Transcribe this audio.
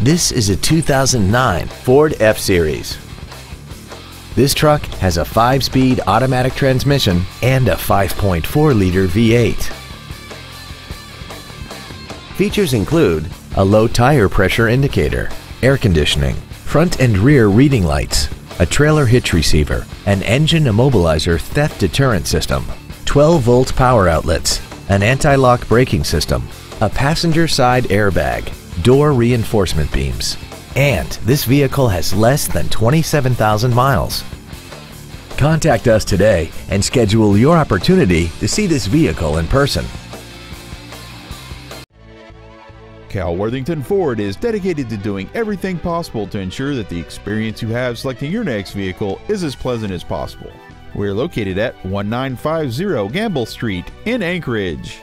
This is a 2009 Ford F-Series. This truck has a 5-speed automatic transmission and a 5.4-liter V8. Features include a low tire pressure indicator, air conditioning, front and rear reading lights, a trailer hitch receiver, an engine immobilizer theft deterrent system, 12-volt power outlets, an anti-lock braking system, a passenger side airbag, door reinforcement beams, and this vehicle has less than 27,000 miles. Contact us today and schedule your opportunity to see this vehicle in person. Cal Worthington Ford is dedicated to doing everything possible to ensure that the experience you have selecting your next vehicle is as pleasant as possible. We're located at 1950 Gambell Street in Anchorage.